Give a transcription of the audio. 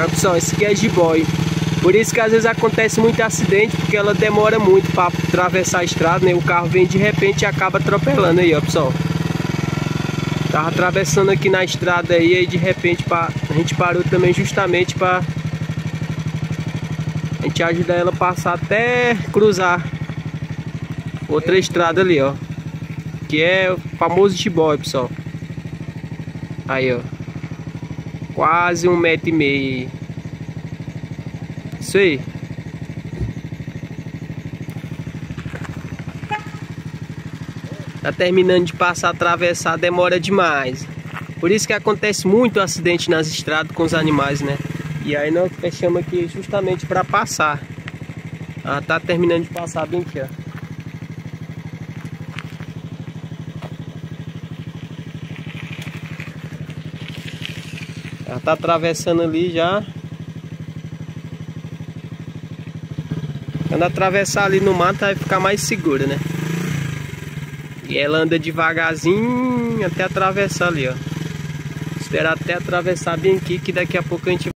Tá, pessoal, esse aqui é jiboia. Por isso que às vezes acontece muito acidente, porque ela demora muito para atravessar a estrada, né? O carro vem de repente e acaba atropelando aí, ó, pessoal. Tava atravessando aqui na estrada aí, aí de repente pra, a gente parou também justamente para a gente ajudar ela a passar até cruzar outra estrada ali, ó. Que é o famoso jiboia, pessoal. Aí, ó. Quase um metro e meio. Isso aí. Tá terminando de passar, atravessar, demora demais. Por isso que acontece muito acidente nas estradas com os animais, né? E aí nós fechamos aqui justamente para passar. Ela tá terminando de passar bem aqui, ó. Ela tá atravessando ali já. Quando atravessar ali no mato vai ficar mais segura, né? E ela anda devagarzinho até atravessar ali, ó. Esperar até atravessar bem aqui que daqui a pouco a gente